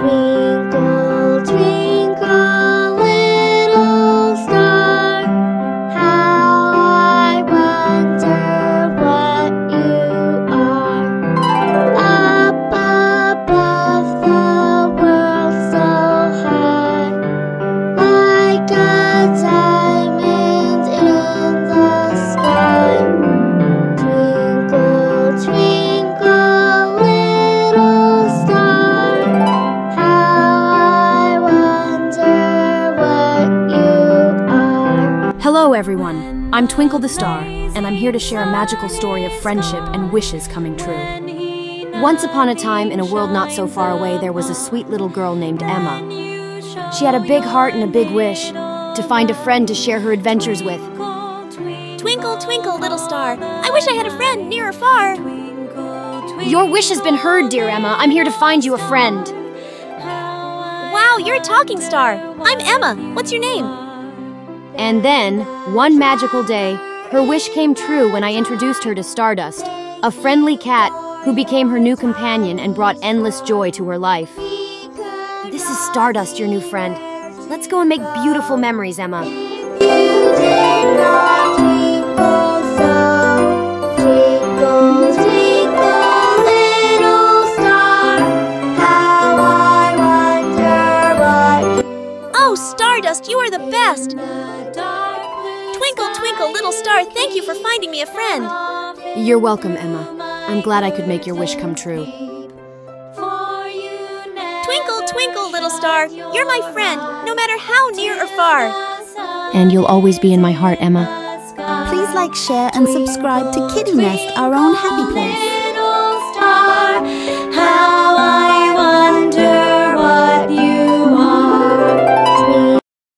swing down. Hello, everyone. I'm Twinkle the Star, and I'm here to share a magical story of friendship and wishes coming true. Once upon a time, in a world not so far away, there was a sweet little girl named Emma. She had a big heart and a big wish to find a friend to share her adventures with. Twinkle, twinkle, little star. I wish I had a friend near or far. Your wish has been heard, dear Emma. I'm here to find you a friend. Wow, you're a talking star. I'm Emma. What's your name? And then, one magical day, her wish came true when I introduced her to Stardust, a friendly cat who became her new companion and brought endless joy to her life. This is Stardust, your new friend. Let's go and make beautiful memories, Emma. Stardust, you are the best. Twinkle, twinkle, little star, thank you for finding me a friend. You're welcome, Emma. I'm glad I could make your wish come true. Twinkle, twinkle, little star, you're my friend, no matter how near or far. And you'll always be in my heart, Emma. Please like, share, and subscribe to KiddieNest, our own happy place.